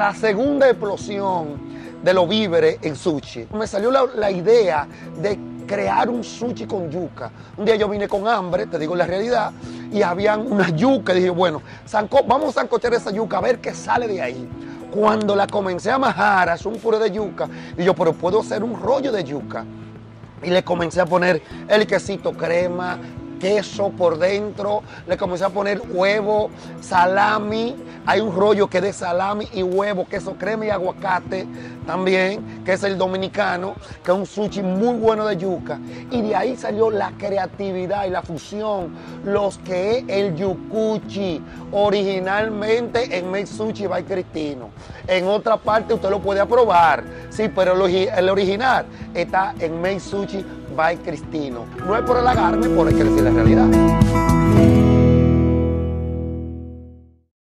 nuestra segunda explosión de los víveres en sushi. Me salió la, la idea de crear un sushi con yuca. Un día yo vine con hambre, te digo la realidad, y habían una yuca. Y dije, bueno, vamos a sancochar esa yuca a ver qué sale de ahí. Cuando la comencé a majar, es un puré de yuca, y yo, pero puedo hacer un rollo de yuca. Y le comencé a poner el quesito crema, queso por dentro, le comencé a poner huevo, salami, hay un rollo que es de salami y huevo, queso crema y aguacate también, que es el dominicano, que es un sushi muy bueno de yuca. Y de ahí salió la creatividad y la fusión, los que es el yucuchi, originalmente en Make Sushi by Cristino. En otra parte usted lo puede aprobar, sí, pero el, origi- el original está en Make Sushi by Cristino. No es por halagarme, por decir la realidad.